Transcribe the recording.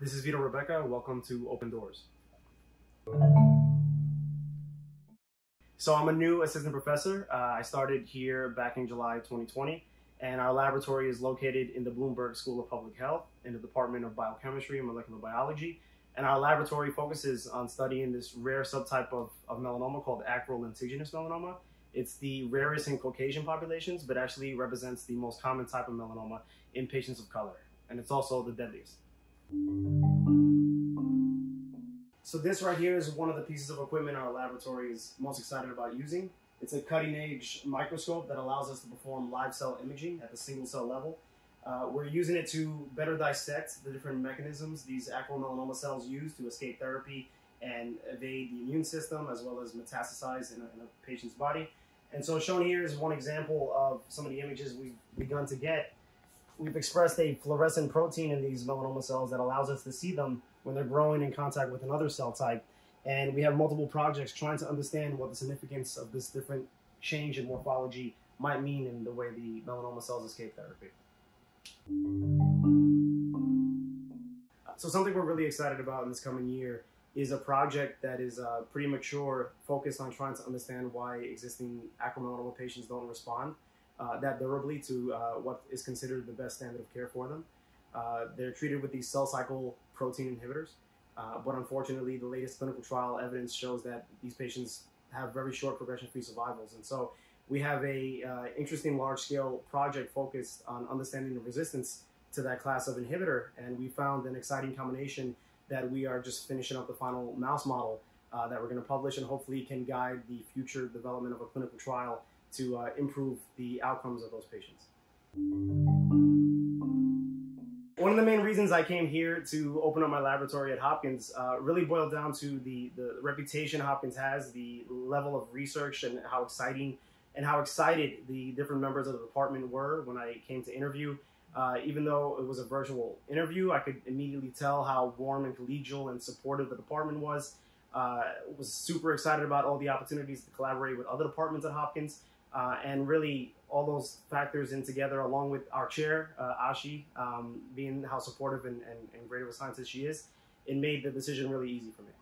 This is Vito Rebecca. Welcome to Open Doors. So I'm a new assistant professor. Uh, I started here back in July 2020, and our laboratory is located in the Bloomberg School of Public Health in the Department of Biochemistry and Molecular Biology. And our laboratory focuses on studying this rare subtype of, of melanoma called acral lentiginous melanoma. It's the rarest in Caucasian populations, but actually represents the most common type of melanoma in patients of color. And it's also the deadliest. So this right here is one of the pieces of equipment our laboratory is most excited about using. It's a cutting edge microscope that allows us to perform live cell imaging at the single cell level. Uh, we're using it to better dissect the different mechanisms these acral melanoma cells use to escape therapy and evade the immune system as well as metastasize in a, in a patient's body. And so shown here is one example of some of the images we've begun to get we've expressed a fluorescent protein in these melanoma cells that allows us to see them when they're growing in contact with another cell type. And we have multiple projects trying to understand what the significance of this different change in morphology might mean in the way the melanoma cells escape therapy. So something we're really excited about in this coming year is a project that is uh, pretty mature, focused on trying to understand why existing acral melanoma patients don't respond uh, that durably to uh, what is considered the best standard of care for them. Uh, they're treated with these cell cycle protein inhibitors, uh, but unfortunately, the latest clinical trial evidence shows that these patients have very short progression-free survivals. And so we have a uh, interesting large-scale project focused on understanding the resistance to that class of inhibitor, and we found an exciting combination that we are just finishing up the final mouse model uh, that we're going to publish and hopefully can guide the future development of a clinical trial to uh, improve the outcomes of those patients. One of the main reasons I came here to open up my laboratory at Hopkins uh, really boiled down to the, the reputation Hopkins has, the level of research, and how exciting and how excited the different members of the department were when I came to interview. Uh, even though it was a virtual interview, I could immediately tell how warm and collegial and supportive the department was. Uh, was super excited about all the opportunities to collaborate with other departments at Hopkins. Uh, and really all those factors in together along with our chair uh, ashi um, being how supportive and, and, and great of a scientist she is it made the decision really easy for me